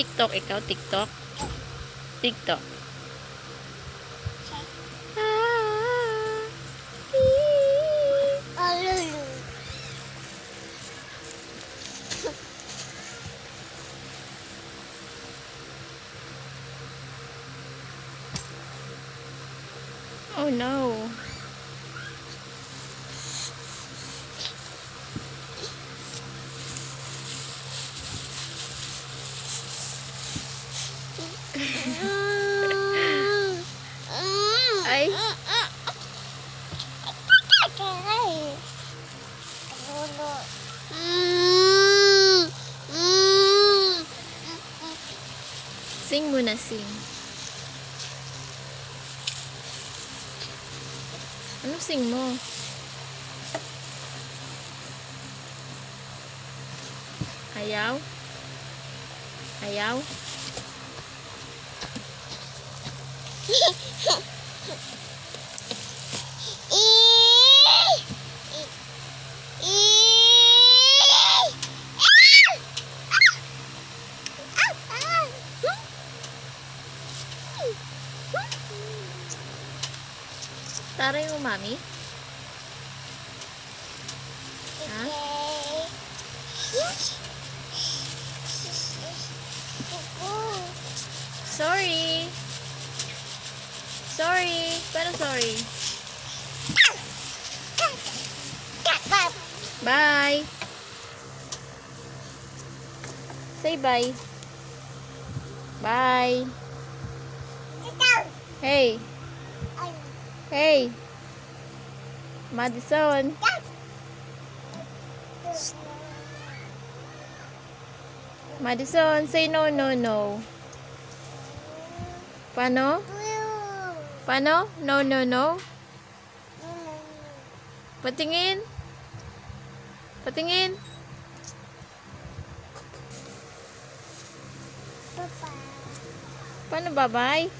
TikTok, ikaw, TikTok. TikTok. Oh no. Vậy Sing muna, sing. Ano sing mo? Ayaw? Ayaw? Taray mo, mami? Ha? Sorry. Sorry. Pero sorry. Bye. Say bye. Bye. Hey. Hey. Madison. Madison, say no, no, no. Paano? Paano? No, no, no. Patingin. Patingin. Paano bye-bye?